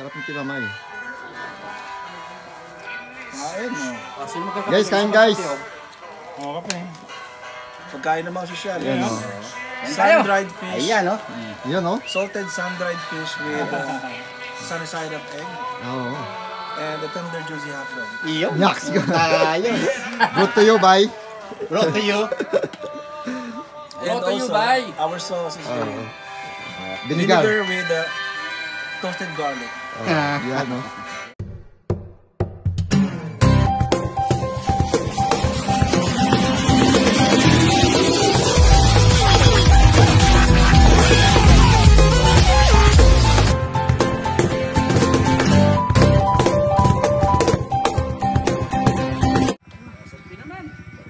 Sarap ng kinamay. Kain mo. Ah, sino magkakape? Guys, kain guys. Oo, kape. Pagkain ng mga sosyal. Yan Yan, o. Sun-dried fish. Ayan, no? Yan o. Salted sun-dried fish with uh, sunny side up egg. Oo. And the tender juicy hot dog. Iyo. Yaks ko. Tayo. Good to you, bye. Bro, to you. And Brought to you also, our sauce is uh, vinegar with uh, toasted garlic. Oo, Yan o.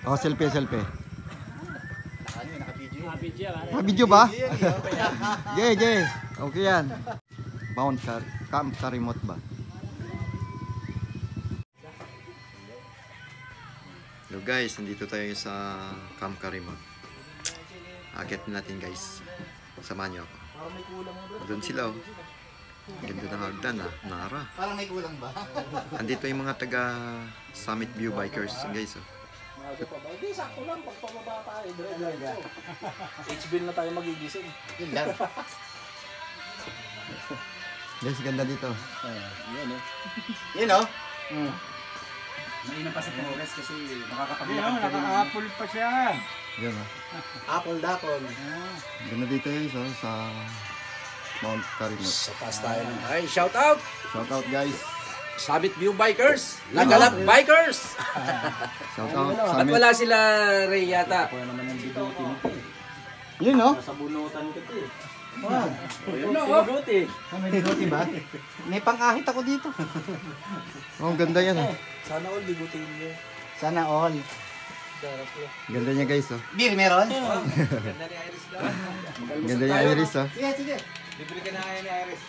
Oh, selfie, selfie. Ah, video ba? Ge, ge. Okay yan. Bound sa cam sa remote ba? Hello guys, nandito tayo sa Camp Karimon. Akit natin guys. Samahan niyo ako. Doon sila oh. Ganda ng hagdan ah. Nara. Parang may kulang ba? Andito yung mga taga Summit View Bikers guys oh. Hindi, sakto lang. Pagpababa tayo. HB na tayo magigising. Yun lang. Guys, ganda dito. Yan eh. Yun, no? Mainam pa sa Flores kasi nakakapagod. Yan, nakaka-apple pa siya. Yan oh. Apple dapol. Ganda dito guys oh, sa Mount Karimot. Sa taas tayo ng Ay, shout out! Shout out guys. Summit View Bikers! Lagalap Bikers! Shout out At Summit. wala sila Ray yata. Kaya naman yung bigote mo. Yun, no? Sa bunutan ka to Yun, no? oh. Bigote. May bigote ba? May pang-ahit ako dito. Oh, ang ganda yan oh. Sana all bigutin niyo. Sana all. Ganda niya guys oh. Beer meron? Ganda niya Iris oh. Sige, sige. Libre ka na kaya ni Iris.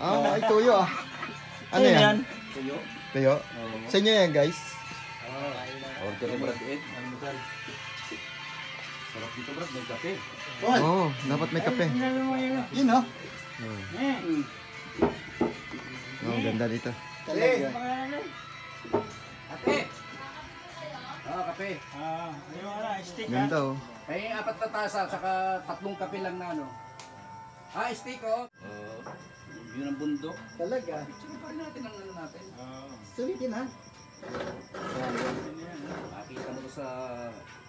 Ah, ay tuyo ah. Ano yan? Tuyo? Sa inyo yan guys. Order ni Brad Ed. Sarap dito Brad, may kape. Oh, dapat may kape. Yun, no? Oh, ang ganda dito. Talaga. Kape! Ah, kape. Ganda oh. May apat na tasa, saka tatlong kape lang na ano. Ah, stick oh. Oo. Yun ang bundok. Talaga. Pa rin natin ang ano natin? Sulitin, ha? Makita mo sa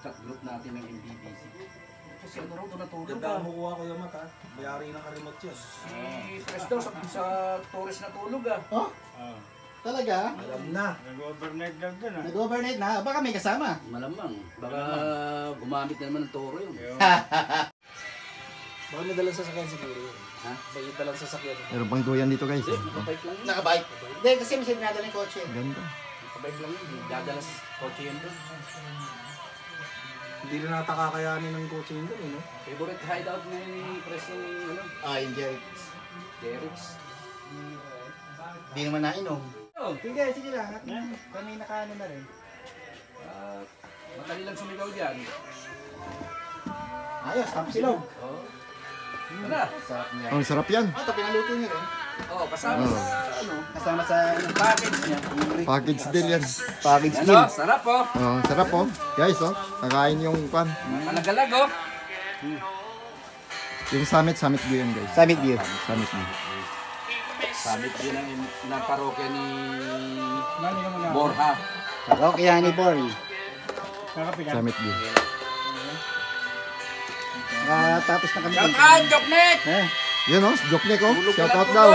chat group natin ng MBBC. Kasi ano raw doon natulog Ganda ah. mo kuha ko yung mata. Bayari ng karimot yun. Si Tres daw sa, sa Torres natulog ah. Oh? Talaga? Alam na. Nag-overnight na? Baka may kasama. Malamang. Baka gumamit na naman ng toro yun. Baka may dalang sasakyan siguro yun. Ha? May dalang sasakyan. Meron pang duyan dito guys. Nakabike lang yun. Nakabike. Hindi, kasi may sinadala ng kotse. Ganda. Nakabike lang yun. Dadala sa kotse yun doon. Hindi rin nata kakayanin ng yun dun eh, no? Favorite hideout ngayon ni Pres ng ano, Ah, yung Jerry's. Derek's. Hindi naman nainom. Oh, Sige, sige lang. Kami nakaano na rin. ah, madali lang sumigaw dyan. Ayos, tapos silog. Oh. Wala. Sarap niya. Ang sarap yan. Ito pinaluto niya rin. Oh, kasama sa ano, Kasama sa package niya. Package deal yan. package Ano, sarap oh. Oh, sarap oh. Guys oh. Nakain yung pan. Malagalag oh. Yung summit, summit view yan guys. Summit view. Summit view. Sabit din ang ng parokya ni Borja. Okay, yan ni Paul. Summit view. Nakatapos na kami. Shout out, Joknek! Eh, Yun oh, Joknek oh. Tulog Shout out daw.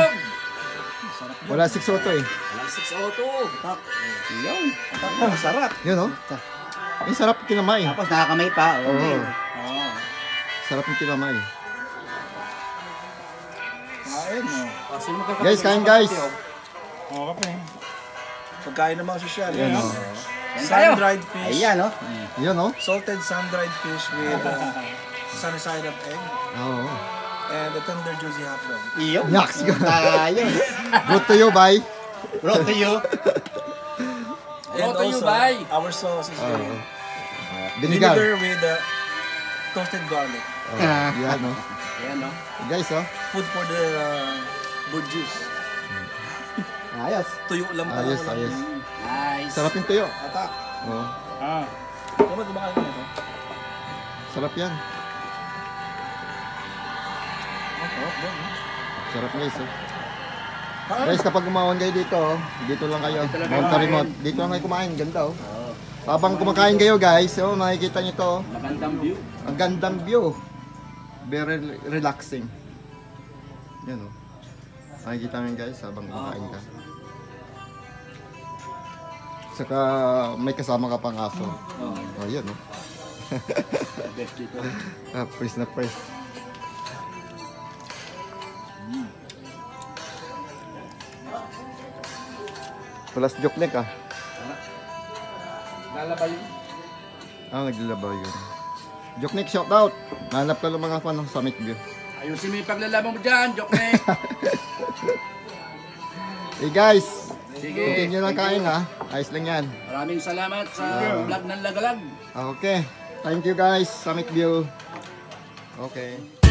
Wala 6 auto eh. Walang 602. yun. Ang masarap. Yun oh. Ang sarap kinamay. Tapos nakakamay pa. Oo. Okay. Sarap ng kinamay. Kain mo. Ah? Guys, kain guys. Pagkain ng mga sosyal. Yan oh. Sun-dried fish. Ayan, no? Yun oh. Salted sun-dried fish with uh, sunny side up egg. Oo. And the tender juicy hot dog. Iyo. Yaks ko. Tayo. Good to you, bye. Bro, to you. And Brought to you also, by- our sauce is uh, Oo. Binigar. vinegar with uh, toasted garlic. Oh, yan oh. Ayan no. Guys oh. Food for the uh, good juice. Ayos. Tuyo lang pala. Ayos, ayos. Nice. Sarap yung tuyo. Atak. Oo. Ah. Ano ba kumakain ko nito? Sarap yan. Sarap guys. Oh. Guys, kapag umawan kayo dito, oh, dito lang kayo. Mount Karimot. Dito lang kayo kumain. Ganda oh. Habang kumakain kayo guys, oh, makikita nyo to. oh. Magandang view. Ang gandang view. Very relaxing. Yan oh. Makikita nyo guys habang kumakain ka. Saka may kasama ka pang aso. Oh, yan oh. Best dito. Ah, fresh na fresh. Plus joke neck ah. Lalaba yun. Ah, naglalabaw yun. Joke neck, shout out! Nanap ka lang mga fan ng Summit View. Ayusin mo yung paglalaban mo dyan, joke na Hey guys! Sige. Continue lang kain ha. Ayos lang yan. Maraming salamat sa vlog ng Lagalag. Okay. Thank you guys, Summit View. Okay.